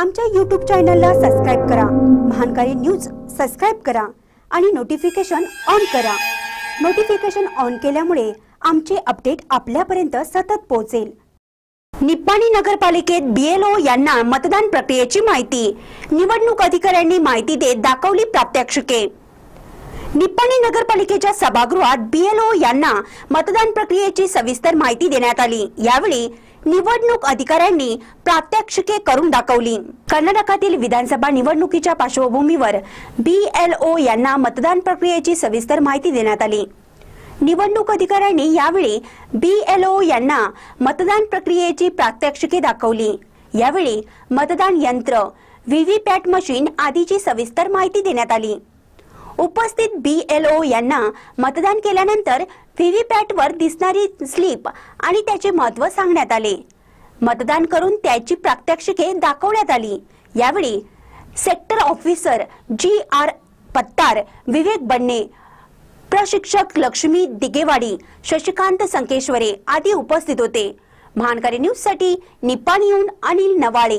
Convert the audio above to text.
आमच्या यूट्यूब चॅनलला सबस्क्राईब करा. महानकारी न्यूज सबस्क्राईब करा आणि नोटिफिकेशन ऑन करा. नोटिफिकेशन ऑन केल्यामुळे आमचे अपडेट आपल्यापर्यंत सतत पोहोचेल. निप्पाणी नगरपालिकेत बीएलओ यांना मतदान प्रक्रियेची माहिती. निवडणूक अधिकाऱ्यांनी माहिती देत दाखवली प्रात्यक्षिके. निप्पाणी नगरपालिकेच्या सभागृहात बीएलओ यांना मतदान प्रक्रियेची सविस्तर माहिती देण्यात आली. यावेळी निवडणूक अधिकाऱ्यांनी प्रात्यक्षिके करून दाखवली. कर्नाटकातील विधानसभा निवडणुकीच्या पार्श्वभूमीवर बीएलओ यांना मतदान प्रक्रियेची सविस्तर माहिती देण्यात आली. निवडणूक अधिकाऱ्यांनी यावेळी बीएलओ यांना मतदान प्रक्रियेची प्रात्यक्षिके दाखवली. यावेळी मतदान यंत्र व्हीव्हीपॅट मशीन आदीची सविस्तर माहिती देण्यात आली. उपस्थित बीएलओ यांना मतदान केल्यानंतर व्हीव्हीपॅटवर दिसणारी स्लिप आणि त्याचे महत्त्व सांगण्यात आले. मतदान करून त्याची प्रात्यक्षिके दाखवण्यात आली. यावेळी सेक्टर ऑफिसर जी आर पत्तार विवेक बन्ने प्रशिक्षक लक्ष्मी दिगेवाडी शशिकांत संकेश्वरे आदी उपस्थित होते. महानकारी न्यूजसाठी निपाणीहून अनिल नवाळे.